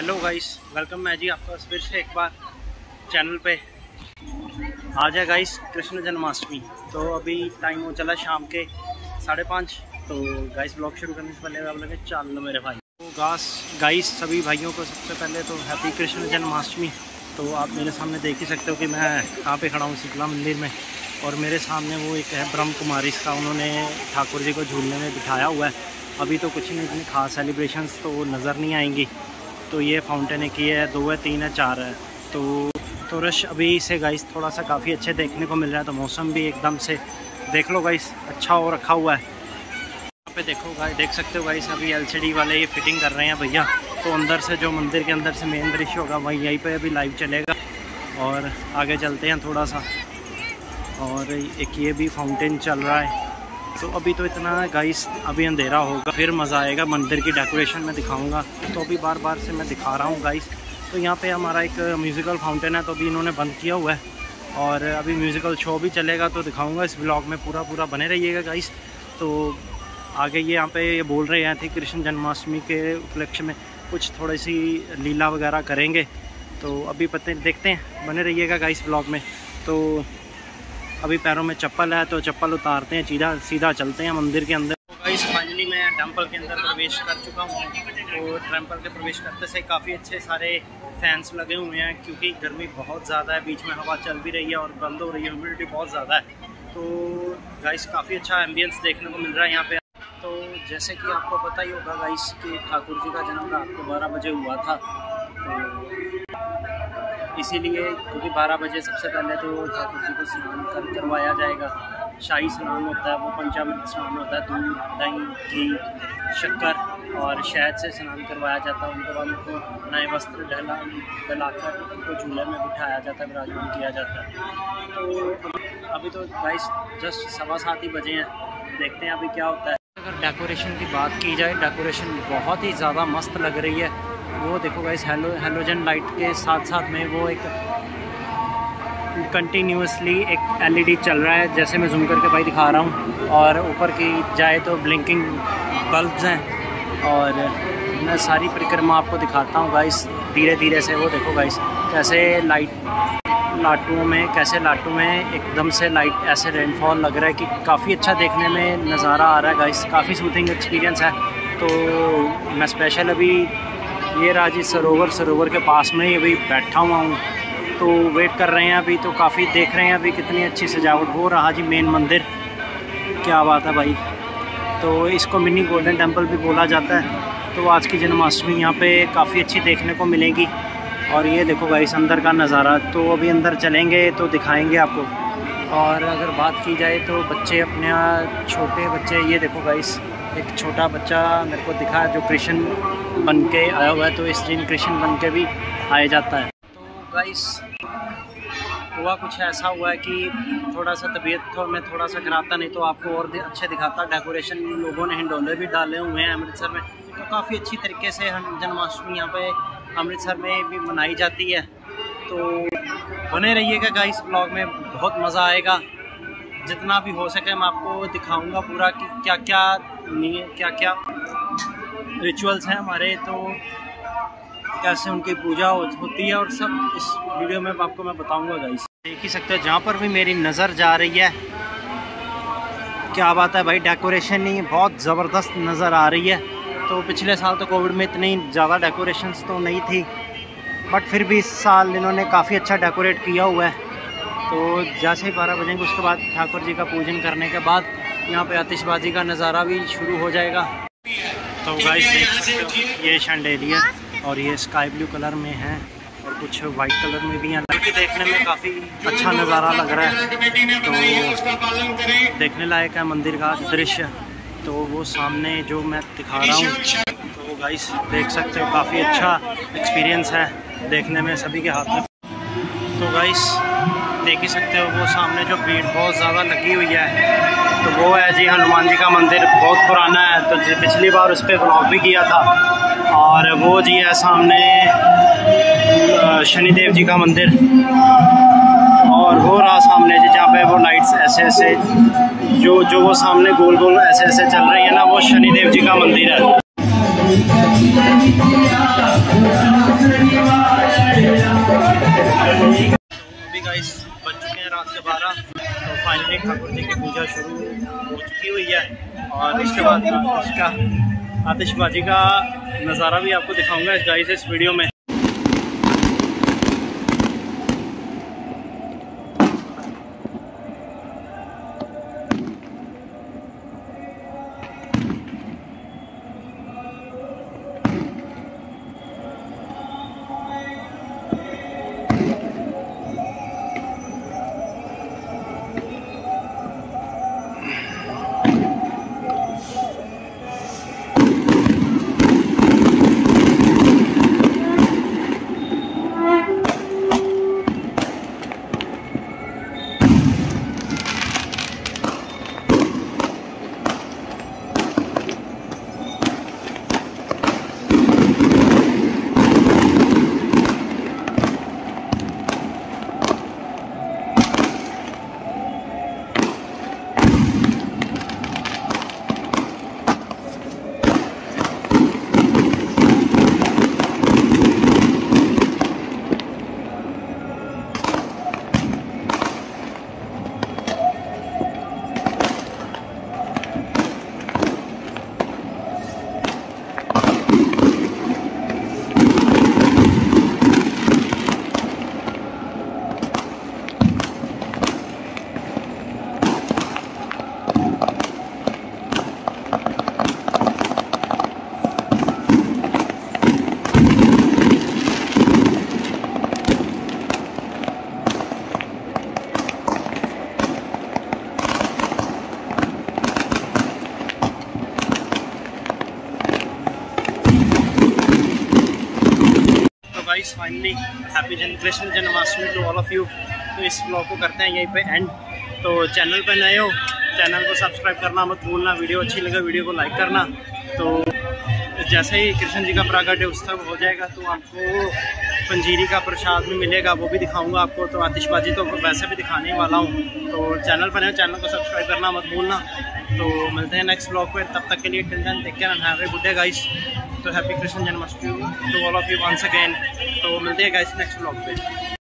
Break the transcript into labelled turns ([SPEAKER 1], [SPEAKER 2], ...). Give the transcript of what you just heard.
[SPEAKER 1] Hello guys welcome मैं जी आपका फिर से एक बार चैनल पे। आज है गाइस कृष्ण जन्माष्टमी। तो अभी टाइम हो चला शाम के साढ़े पाँच। तो गाइस ब्लॉग शुरू करने से पहले आप लगे चाल लो मेरे भाई। तो गास गाइस सभी भाइयों को सबसे पहले तो हैप्पी कृष्ण जन्माष्टमी। तो आप मेरे सामने देख ही सकते हो कि मैं कहाँ पे खड़ा हूँ शीतला मंदिर में। और मेरे सामने वो एक है ब्रह्म कुमारी इसका उन्होंने ठाकुर जी को झूलने में बिठाया हुआ है। अभी तो कुछ नहीं, इतनी खास सेलिब्रेशंस तो नज़र नहीं आएँगी। तो ये फाउंटेन एक ही है दो है, तीन है, चार है। तो तो रश अभी से गाइस थोड़ा सा काफ़ी अच्छे देखने को मिल रहा है तो मौसम भी एकदम से देख लो गाइस अच्छा हो रखा हुआ है। यहाँ पे देखो गाइस देख सकते हो गाइस अभी एलसीडी वाले ये फिटिंग कर रहे हैं भैया। तो अंदर से जो मंदिर के अंदर से मेन दृश्य होगा, वही यहीं पर अभी लाइव चलेगा। और आगे चलते हैं थोड़ा सा और एक ये भी फाउंटेन चल रहा है। तो अभी तो इतना गाइस अभी अंधेरा होगा, फिर मज़ा आएगा, मंदिर की डेकोरेशन में दिखाऊँगा। तो अभी बार बार से मैं दिखा रहा हूँ गाइस तो यहाँ पे हमारा एक म्यूज़िकल फाउंटेन है तो अभी इन्होंने बंद किया हुआ है। और अभी म्यूज़िकल शो भी चलेगा तो दिखाऊँगा इस ब्लॉग में पूरा पूरा बने रहिएगा गाइस तो आगे ये यहाँ पे ये बोल रहे हैं, थे कृष्ण जन्माष्टमी के उपलक्ष्य में कुछ थोड़ी सी लीला वगैरह करेंगे। तो अभी पता, देखते हैं, बने रहिएगा गाइस ब्लॉग में। तो अभी पैरों में चप्पल है तो चप्पल उतारते हैं, सीधा सीधा चलते हैं मंदिर के अंदर। तो गाइस फाइनली मैं टेंपल के अंदर प्रवेश कर चुका हूँ। तो टेंपल के प्रवेश करते से काफ़ी अच्छे सारे फैंस लगे हुए हैं, क्योंकि गर्मी बहुत ज़्यादा है, बीच में हवा चल भी रही है और बंद हो रही है ह्यूमिडिटी बहुत ज़्यादा है। तो गाइस काफ़ी अच्छा एम्बियंस देखने को मिल रहा है यहाँ पे। तो जैसे कि आपको पता ही होगा गाइस कि ठाकुर जी का जन्म रात को बारह बजे हुआ था। तो इसीलिए क्योंकि 12 बजे सबसे पहले तो ठाकुर जी को स्नान कर करवाया जाएगा। शाही स्नान होता है, वो पंचामृत स्नान होता है, दूध, दही, घी, शक्कर और शहद से स्नान करवाया जाता है। उनके बाद उनको नए वस्त्र डहला, डलाकर उनको झूले में बिठाया जाता है, विराजमान किया जाता है। तो अभी तो बाईस जस्ट सवा सात ही बजे हैं। देखते हैं अभी क्या होता है। अगर डेकोरेशन की बात की जाए डेकोरेशन बहुत ही ज़्यादा मस्त लग रही है। वो देखो गाइस हेलो हेलोजन लाइट के साथ साथ में वो एक कंटिन्यूसली एक एलईडी चल रहा है, जैसे मैं जूम करके भाई दिखा रहा हूँ। और ऊपर की जाए तो ब्लिंकिंग बल्ब्स हैं। और मैं सारी परिक्रमा आपको दिखाता हूँ गाइस धीरे धीरे से वो देखो गाइस कैसे लाइट लाटुओं में, कैसे लाटू में एकदम से लाइट ऐसे रेनफॉल लग रहा है कि काफ़ी अच्छा देखने में नज़ारा आ रहा है गाइस काफ़ी सूथिंग एक्सपीरियंस है। तो मैं स्पेशल अभी ये राज़ी सरोवर सरोवर के पास में ही अभी बैठा हुआ हूँ। तो वेट कर रहे हैं अभी तो काफ़ी देख रहे हैं अभी कितनी अच्छी सजावट हो रहा जी मेन मंदिर। क्या बात है भाई। तो इसको मिनी गोल्डन टेंपल भी बोला जाता है। तो आज की जन्माष्टमी यहाँ पे काफ़ी अच्छी देखने को मिलेगी। और ये देखो भाई अंदर का नज़ारा। तो अभी अंदर चलेंगे तो दिखाएँगे आपको। और अगर बात की जाए तो बच्चे अपने छोटे बच्चे, ये देखो गाइस एक छोटा बच्चा मेरे को दिखा जो कृष्ण बन के आया हुआ है तो इस दिन कृष्ण बन के भी आया जाता है। तो गाइस हुआ कुछ ऐसा हुआ है कि थोड़ा सा तबीयत तो मैं थोड़ा सा ख़राब था, नहीं तो आपको और अच्छे दिखाता। डेकोरेशन लोगों ने हिंडोले भी डाले हुए हैं अमृतसर में। तो काफ़ी अच्छी तरीके से हम जन्माष्टमी यहाँ पे अमृतसर में भी मनाई जाती है। तो बने रहिएगा गाइस ब्लॉग में, बहुत मज़ा आएगा। जितना भी हो सके मैं आपको दिखाऊँगा पूरा कि क्या क्या नहीं क्या क्या रिचुअल्स हैं हमारे तो कैसे उनकी पूजा होती है और सब इस वीडियो में आपको मैं बताऊँगा गाइस देख ही सकते हो, जहाँ पर भी मेरी नज़र जा रही है, क्या बात है भाई डेकोरेशन ही बहुत ज़बरदस्त नज़र आ रही है। तो पिछले साल तो कोविड में इतनी ज़्यादा डेकोरेशंस तो नहीं थी बट फिर भी इस साल इन्होंने काफ़ी अच्छा डेकोरेट किया हुआ है। तो जैसे ही बारह बजेंगे, उसके बाद ठाकुर जी का पूजन करने के बाद यहाँ पे आतिशबाजी का नज़ारा भी शुरू हो जाएगा। तो गाइस देख सकते हो, ये शंडेलिया और ये स्काई ब्लू कलर में है और कुछ वाइट कलर में भी यहाँ देखने में काफ़ी अच्छा नज़ारा लग रहा है। तो देखने लायक है मंदिर का दृश्य। तो वो सामने जो मैं दिखा रहा हूँ तो गाइस देख सकते हो, काफ़ी अच्छा एक्सपीरियंस है देखने में सभी के हाथ में तो गाइस देख ही सकते हो, वो सामने जो भीड़ बहुत ज़्यादा लगी हुई है तो वो है जी हनुमान जी का मंदिर, बहुत पुराना है तो जी पिछली बार उस पर ब्लॉग भी किया था, और वो जी है सामने शनिदेव जी का मंदिर, और वो रहा सामने जी जहाँ पे वो लाइट्स ऐसे ऐसे, जो जो वो सामने गोल गोल ऐसे ऐसे चल रही है ना, वो शनिदेव जी का मंदिर है। तो गाइस बज चुके हैं रात के बारह। तो फाइनली ठाकुर जी की पूजा शुरू हो चुकी हुई है। और इसके बाद आतिशबाजी का नज़ारा भी आपको दिखाऊँगा इस गाड़ी से इस वीडियो में। फाइनली हैप्पी जन Krishna Janmashtami to all of you तो इस ब्लॉग को करते हैं यहीं पे एंड तो चैनल पे नए हो चैनल को सब्सक्राइब करना मत भूलना वीडियो अच्छी लगे वीडियो को लाइक करना. तो जैसे ही कृष्ण जी का प्रागट्य उत्सव हो जाएगा तो आपको पंजीरी का प्रसाद भी मिलेगा, वो भी दिखाऊँगा आपको. तो आतिशबाजी तो वैसे भी दिखाने वाला हूँ. तो चैनल पर है चैनल को सब्सक्राइब करना मत भूलना. तो मिलते हैं नेक्स्ट ब्लॉग पर तब तक के लिए till then take care and have a good day guys तो happy Krishna Janmashtami to all of you once again तो मिलते हैं गाइस नेक्स्ट ब्लॉग पे.